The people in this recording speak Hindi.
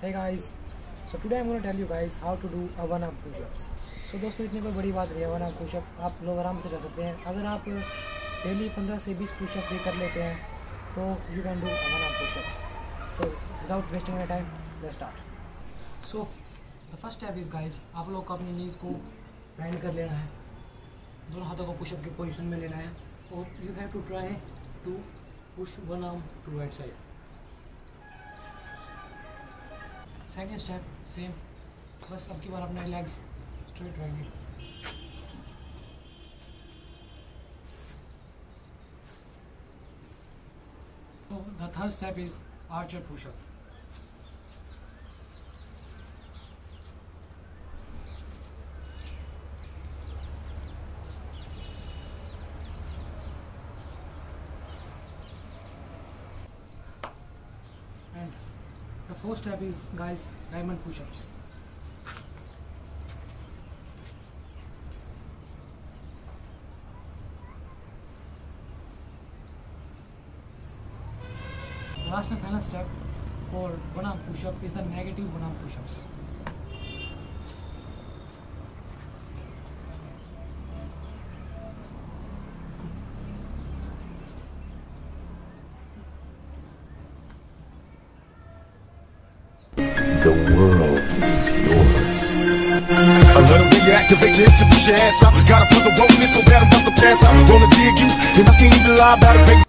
Hey guys, so today I'm going to tell you guys how to do a one arm push-ups. दोस्तों इतनी कोई बड़ी बात नहीं है वन आर्म पुशअप आप लोग आराम से कर सकते हैं। अगर आप डेली 15 से 20 पुशअप भी कर लेते हैं तो you can do one arm pushups so without wasting any time let's start so the first step is guys आप लोग को अपनी नीज को बैंड कर लेना है। दोनों हाथों को पुशअप की पोजीशन में लेना है। और you have to try to push one arm to right side second step same बस अब की बार अपने लेग्स स्ट्रेट रहेंगे। तो the third step is archer pushup the fourth step is guys diamond push-ups. The last and final step for one arm push-up is the negative one arm push-ups The world is yours. A little bit activate your hips and push your ass out. Gotta put the roll in so bad I'm about to pass out. Wanna dig you, and I can't even lie about it, baby.